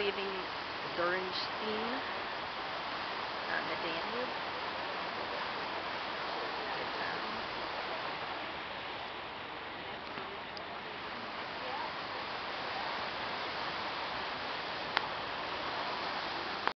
leaving Durenstein